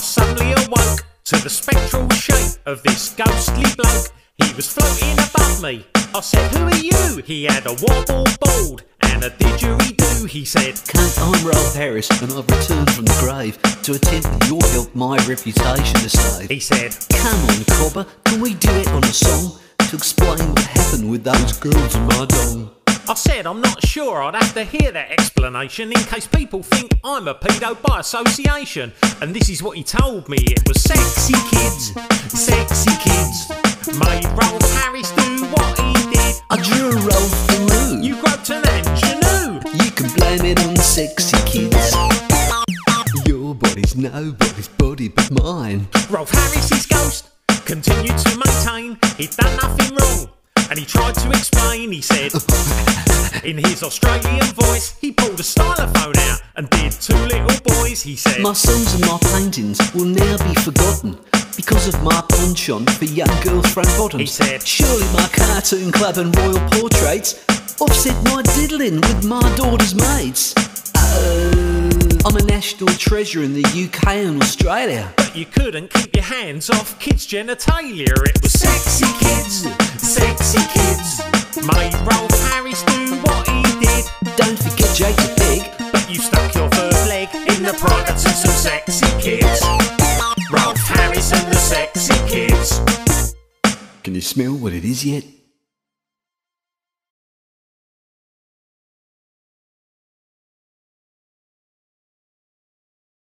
suddenly awoke to the spectral shape of this ghostly bloke. He was floating above me. I said, Who are you? He had a wobble board and a didgeridoo. He said, Kate, I'm Rolf Harris, and I've returned from the grave to attempt with your help my reputation to save. He said, Come on, copper, can we do it on a song to explain what happened with those girls in my dong? I said, I'm not sure. I'd have to hear that explanation in case people think I'm a pedo by association. And this is what he told me it was sexy kids, sexy kids. Made Rolf Harris do what he did. I drew a roll through. You groped an ingenue. You can blame it on sexy kids. Your body's nobody's body but mine. Rolf Harris's ghost continued to maintain he'd done nothing wrong. And he tried to explain, he said, in his Australian voice, he pulled a stylophone out and did two little boys. He said, My songs and my paintings will now be forgotten because of my penchant for young girls' front bottoms. He said- Surely my cartoon club and royal portraits offset my diddling with my daughter's mates. Oh, I'm a national treasure in the UK and Australia. But you couldn't keep your hands off kids' genitalia. It was sexy kids, the of some sexy kids. Rolf Harris and the sexy kids. Can you smell what it is yet?